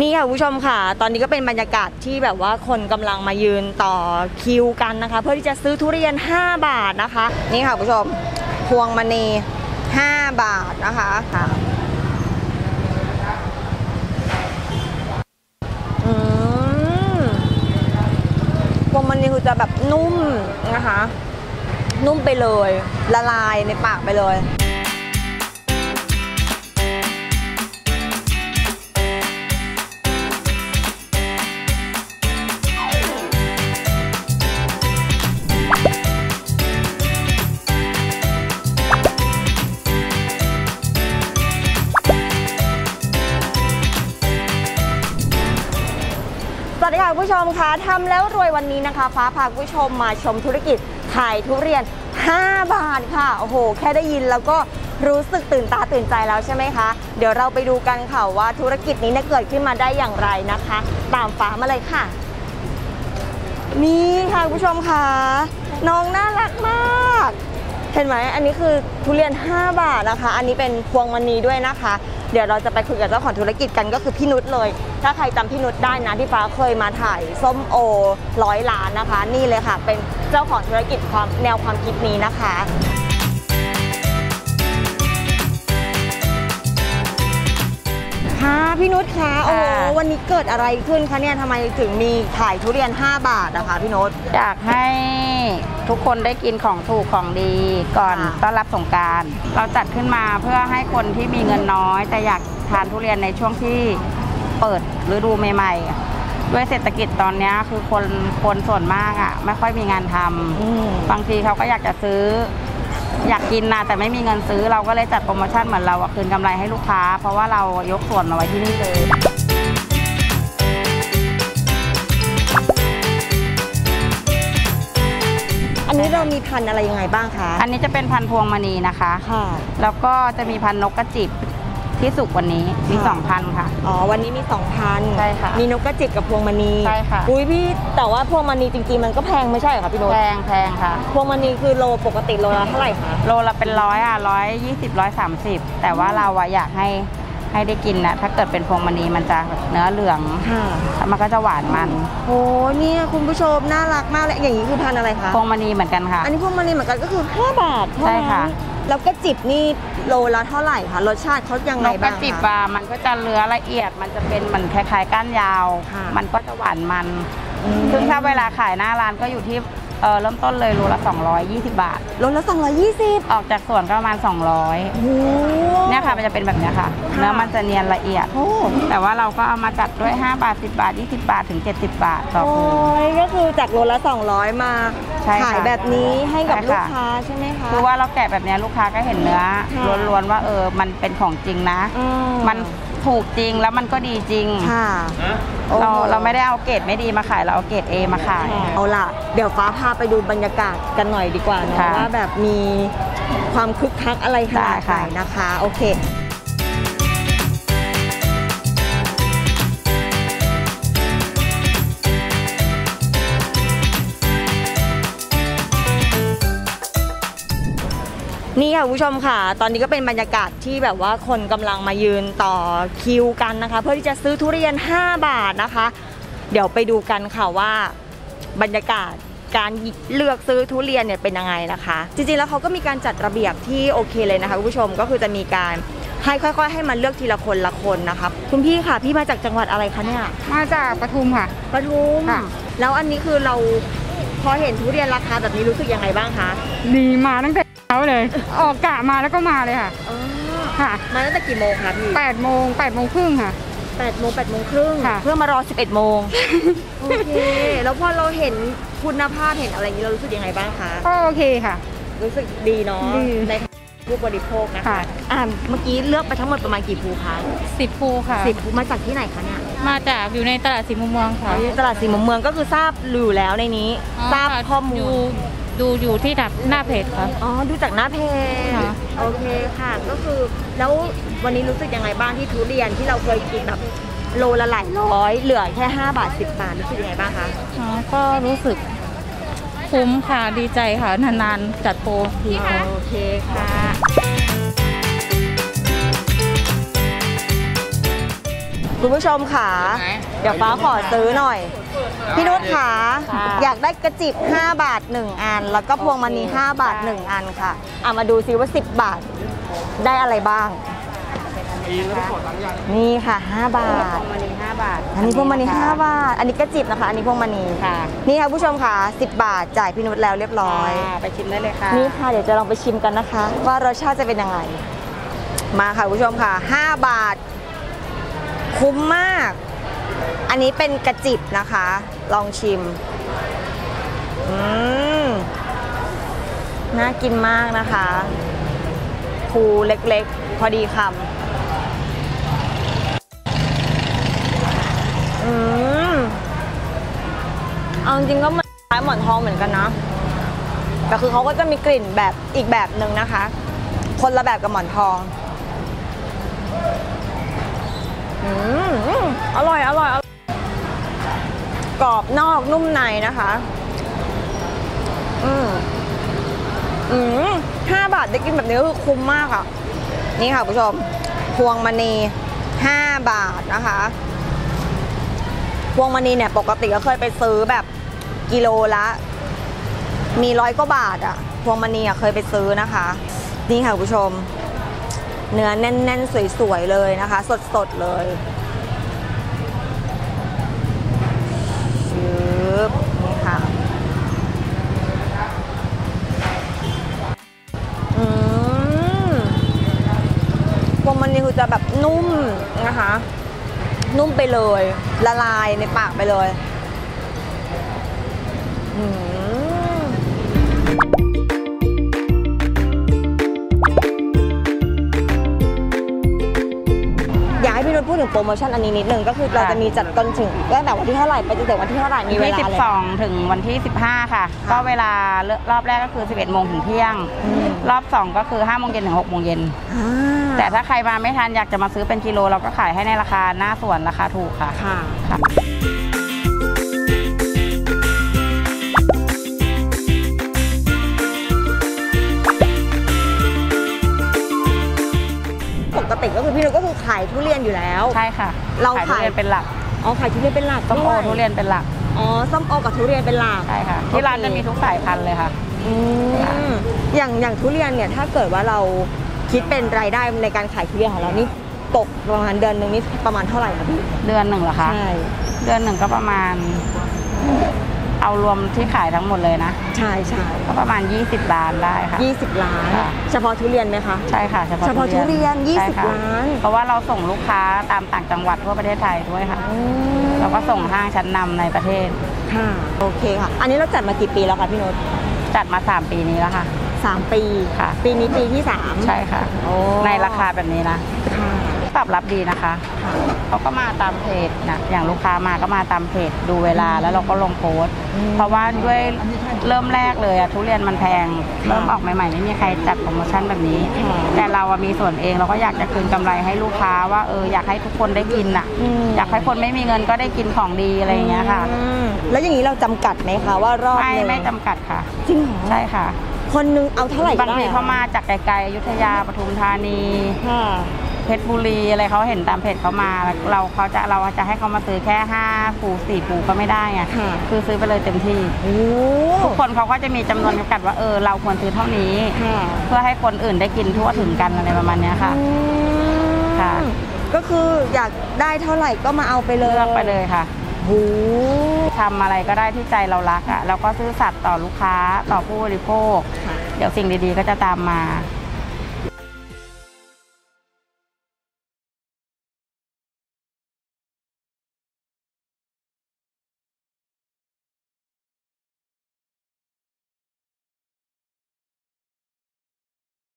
นี่ค่ะคุณผู้ชมค่ะ ตอนนี้ก็เป็นบรรยากาศที่แบบว่าคนกำลังมายืนต่อคิวกันนะคะ เพื่อที่จะซื้อทุเรียน 5 บาทนะคะ นี่ค่ะคุณผู้ชมพวงมณี 5 บาทนะคะค่ะพวงมณีคือจะแบบนุ่มนะคะ นุ่มไปเลย ละลายในปากไปเลย ผู้ชมคะทำแล้วรวยวันนี้นะคะ ฟ้าพาคุณผู้ชมมาชมธุรกิจขายทุเรียน 5 บาทค่ะ โอ้โห แค่ได้ยินแล้วก็รู้สึกตื่นตาตื่นใจแล้วใช่ไหมคะ เดี๋ยวเราไปดูกันค่ะว่าธุรกิจนี้เนี่ยเกิดขึ้นมาได้อย่างไรนะคะ ตามฟ้ามาเลยค่ะ นี่ค่ะคุณผู้ชมคะน้องน่ารักมาก เห็นไหมอันนี้คือทุเรียน 5 บาทนะคะ อันนี้เป็นพวงมณีด้วยนะคะ เดี๋ยวเราจะไปคุยกับเจ้าของธุรกิจกันก็คือพี่นุชเลย ถ้าใครจำพี่นุชได้นะที่ฟ้าเคยมาถ่ายส้มโอร้อยล้านนะคะ นี่เลยค่ะ เป็นเจ้าของธุรกิจความแนวความคิดนี้นะคะค่ะพี่นุชคะโอ้โหค่ะ วันนี้เกิดอะไรขึ้นคะเนี่ยทำไมถึงมีขายทุเรียน 5 บาทนะคะพี่นุชอยากให้ทุกคนได้กินของถูกของดีก่อนค่ะ ต้อนรับสงกราร เราจัดขึ้นมาเพื่อให้คนที่มีเงินน้อย แต่อยากทานทุเรียนในช่วงที่เปิดฤดูใหม่ๆ ด้วยเศรษฐกิจตอนเนี้ยคือคนคนส่วนมากอะไม่ค่อยมีงานทำอืมบางทีเขาก็อยากจะซื้อ อยากกินนะแต่ไม่มีเงินซื้อเราก็เลยจัดโปรโมชั่นเหมือนเราอะคืนกำไรให้ลูกค้า เพราะว่าเรายกส่วนมาไว้ที่นี่เลย นนี้เรามีพันธุ์อะไรยังไงบ้างคะ อันนี้จะเป็นพันธุ์พวงมณีนะคะ ค่ะ แล้วก็จะมีพันธุ์นกกระจิบที่สุกวันนี้มีค่ะ สองพันค่ะ อ๋อ วันนี้มี2 0 0 0ใช่ค่ะมีนกกระจิบกับพวงมณีใช่ค่ะ อุ้ยพี่ แต่ว่าพวงมณีจริงๆ มันก็แพงไม่ใช่เหรอคะพี่โนตแพงแพงค่ะ พวงมณีคือโลปกติโลละเท่าไหร่คะ โลละเป็นร้อยอะร้อยยี่สิบร้อยสามสิบแต่ว่าเราอะอยากให้ ให้ได้กินนะถ้าเกิดเป็นพวงมณีมันจะเนื้อเหลืองค่ะแล้วมันก็จะหวานมันโอ้เนี่ยคุณผู้ชมน่ารักมากเลยอย่างนี้คือพันธุ์อะไรคะพวงมณีเหมือนกันค่ะ อันนี้พวงมณีเหมือนกันก็คือ5บาทเท่าใช่นั้นค่ะแล้วก็จิบนี่โลละเท่าไหร่คะรสชาติเขายังนไงกกบ้าระงจิบคะอะมันก็จะเนื้อละเอียด มันจะเป็นเหมือนคล้ายๆก้านยาว ค่ะมันก็จะหวานมัน อืม ซึ่งถ้าเวลาขายหน้าร้านก็อยู่ที่ เออเริ่มต้นเลยโลละ 220 บาท โลละ 220 ออกจากสวนก็ประมาณ 200โอ้โหเนี่ยค่ะมันจะเป็นแบบเนี้ยค่ะค่ะเนื้อมันจะเนียนละเอียด โอ้แต่ว่าเราก็เอามาจัดด้วย 5 บาท 10 บาท 20 บาทถึง 70 บาทต่อโอ้ภูยก็คือจากโลละ 200 มาใช่ค่ะขายแบบนี้ให้กับใช่ลูกค่ะ ค้าใช่ไหมคะ คือว่าเราแกะแบบเนี้ยลูกค้าก็เห็นเนื้อค่ะ ล้วนๆว่าเออมันเป็นของจริงนะ อื มัน ถูกจริงแล้วมันก็ดีจริง ค่ะ เราโอ้โหเราไม่ได้เอาเกรดไม่ดีมาขายเราเอาเกรด A มาขาย เอาล่ะ เดี๋ยวฟ้าพาไปดูบรรยากาศกันหน่อยดีกว่าเนอะค่ะว่าแบบมีความคึกคักอะไรขนาดได้ไหนค่ะ นะคะ โอเค นี่ค่ะคุณผู้ชมค่ะ ตอนนี้ก็เป็นบรรยากาศที่แบบว่าคนกำลังมายืนต่อคิวกันนะคะ เพื่อที่จะซื้อทุเรียน 5 บาทนะคะ เดี๋ยวไปดูกันค่ะว่าบรรยากาศการเลือกซื้อทุเรียนเนี่ยเป็นยังไงนะคะ จริงๆแล้วเขาก็มีการจัดระเบียบที่โอเคเลยนะคะคุณผู้ชมก็คือจะมีการให้ค่อย ๆ ให้มันเลือกทีละคนละคนนะคะคุณพี่ค่ะพี่มาจากจังหวัดอะไรคะเนี่ยมาจากปทุมค่ะปทุมค่ะแล้วอันนี้คือเราพอเห็นทุเรียนราคาแบบนี้รู้สึกยังไงบ้างคะดีมาตั้งแต่ เช้าเลย ออกกะมาแล้วก็มาเลยค่ะอ๋อค่ะ มาตั้งแต่กี่โมงคะพี่8โมง8โมงครึ่งค่ะ8โมง8โมงครึ่งค่ะเพื่อมารอ11โมงโอเคแล้วพอเราเห็นคุณภาพเห็นอะไรอย่างนี้เรารู้สึกยังไงบ้างคะก็โอเคค่ะ รู้สึกดีเนาะดีในผู้บริโภคนะคะค่ะอ่าเมื่อกี้เลือกไปทั้งหมดประมาณกี่ภูคะสิบภูค่ะสิบภูมาจากที่ไหนคะเนี่ยมาจากอยู่ในตลาดสีมุมเมืองค่ะตลาดสีมุมเมืองก็คือทราบอยู่แล้วในนี้ ทราบค่ะข้อมูดูล ดูอยู่ที่หน้าหน้าเพจค่ะอ๋อ ดูจากหน้าเพจค่ะ โอเคค่ะ ก็คือแล้ววันนี้รู้สึกยังไงบ้างที่ทุเรียนที่เราเคยกินแบบโลละหลายร้อยเหลือแค่ 5 บาท 10 บาทรู้สึกยังไงบ้างคะ อ๋อก็รู้สึกคุ้มค่ะดีใจค่ะ นานๆ จัดโปรทีค่ะ โอเคค่ะ คุณผู้ชมค่ะ เดี๋ยวฟ้าขอซื้อหน่อย พี่นุชค่ะค่ะอยากได้กระจิบ 5 บาท 1 อัน แล้วก็พวงมณี5บาท 1 อันค่ะเอามาดูซิว่า 10 บาทได้อะไรบ้าง นี่ค่ะ 5 บาพทวงมณี5บาท อันนี้พวงมณี5บาท อันนี้กระจิบนะคะ อันนี้พวงมณีค่ะ นี่ค่ะผู้ชมค่ะ 10 บาทจ่ายพี่นุชแล้วเรียบร้อยค่ะไปชิมได้เลยค่ะ นี่ค่ะเดี๋ยวจะลองไปชิมกันนะคะ ว่ารสชาติจะเป็นยังไง มาค่ะคุณผู้ชมค่ะ 5 บาท คุ้มมาก อันนี้เป็นกระจิบนะคะ ลองชิม อืม น่ากินมากนะคะภูเล็กๆ พอดีคำ อืม เอาจริงก็เหมือนคล้ายหมอนทองเหมือนกันนะ แต่คือเขาก็จะมีกลิ่นแบบอีกแบบหนึ่งนะคะ คนละแบบกับหมอนทอง อืมอร่อยอร่อยกรอบนอกนุ่มในนะคะ อืมอืมห้าบาทได้กินแบบนี้คือคุ้มมากอะ นี่ค่ะคุณผู้ชม พวงมณีห้าบาทนะคะ พวงมณีเนี่ย ปกติก็เคยไปซื้อแบบกิโลละ มีร้อยกว่าบาทอะพวงมณีอะเคยไปซื้อนะคะ นี่ค่ะคุณผู้ชม เนื้อแน่น ๆ สวย ๆ เลยนะคะ สด ๆ เลยชืบนี่ค่ะอืมพวงมณีคือจะแบบนุ่มนะคะ นุ่มไปเลย ละลายในปากไปเลย อืม นุชพูดถึงโปรโมชั่นอันนี้นิดนึงก็คือเราจะมีจัดจนถึงตั้งแต่วันที่เท่าไหร่ไปจนถึงวันที่เท่าไหร่มีเวที่ลาเลย12 ถึงวันที่ 15 ค่ะ ก็เวลาเลิกรอบแรกก็คือ 11 โมงถึงเที่ยง อืม รอบ 2 ก็คือ5โมงเย็นถึง6โมงเย็น อ่าแต่ถ้าใครมาไม่ทันอยากจะมาซื้อเป็นกิโล เราก็ขายให้ในราคาหน้าสวนราคาถูกค่ะ ค่ะ ค่ะ นุชก็คือขายทุเรียนอยู่แล้ว ใช่ค่ะ เราขายทุขายเรียนเป็นหลัก อ๋อขายทุเรียนเป็นหลักส้มโอด้วยทุเรียนเป็นหลัก อ๋อส้มโอกับทุเรียนเป็นหลัก ใช่ค่ะ ที่ร้านจะมีทุกสายพันธุ์เลยค่ะอืมอย่างอย่างทุเรียนเนี่ยถ้าเกิดว่าเราคิดเป็นรายได้ในการขายทุเรียนของเรานี่ตกประมาณเดือนหนึ่งนี่ประมาณเท่าไหร่คะพี่เดือนหนึ่งเหรอคะใช่เดือนหนึ่งก็ประมาณ เอารวมที่ขายทั้งหมดเลยนะ ใช่ใช่ก็ประมาณ 20 ล้านได้ค่ะยี่สิบล้านค่ะเฉพาะทุเรียนไหมคะ ใช่ค่ะ เฉพาะเฉพาะทุเรียนใช่ค่ะ20 ล้าน เพราะว่าเราส่งลูกค้าตามต่างจังหวัดทั่วประเทศไทยด้วยค่ะอืมแล้วก็ส่งห้างชั้นนำในประเทศค่ะโอเคค่ะ อันนี้เราจัดมากี่ปีแล้วคะพี่นุชจัดมา 3 ปีนี้แล้วค่ะสามปีค่ะ ปีนี้ปีที่สามใช่ค่ะโอ้ในราคาแบบนี้นะค่ะ ตอบรับดีนะคะค่ะเขาก็มาตามเพจนะอย่างลูกค้ามาก็มาตามเพจดูเวลาแล้วเราก็ลงโพสต์อืมเพราะว่าด้วยเริ่มแรกเลยอะทุเรียนมันแพงเริ่มออกใหม่ๆไม่มีใครจัดโปรโมชั่นแบบนี้ค่ะแต่เราอะมีส่วนเองเราก็อยากจะคืนกำไรให้ลูกค้าว่าเอออยากให้ทุกคนได้กินอะมอยากให้คนไม่มีเงินก็ได้กินของดีอะไรอย่างเงี้ยค่ะอืมแล้วอย่างนี้เราจำกัดไหมคะว่ารอบไม่หนึ่งไม่จำกัดค่ะจริงเหรอใช่ค่ะ คนนึงเอาเท่าไหร่ก็บางได้ทีอะเขามาจากไกลๆอยุธยาปทุมธานีค่ะ เพชรบุรีอะไรเขาเห็นตามเพจเขามาแล้วเราเขาจะเราจะให้เขามาซื้อแค่ห้าปูสี่ปูก็ไม่ได้ไงค่ะคือซื้อไปเลยเต็มที่โอ้ทุกคนเขาก็จะมีจำนวนจำกัดว่าเออเราควรซื้อเท่านี้ค่ะเพื่อให้คนอื่นได้กินทั่วถึงกันอะไรประมาณเนี้ยค่ะอืมค่ะ ก็คืออยากได้เท่าไหร่ก็มาเอาไปเลยเลือกไปเลยค่ะโอ้ทำอะไรก็ได้ที่ใจเรารักอะแล้วก็ซื่อสัตย์ต่อลูกค้าต่อผู้บริโภคค่ะเดี๋ยวสิ่งดีๆก็จะตามมาอ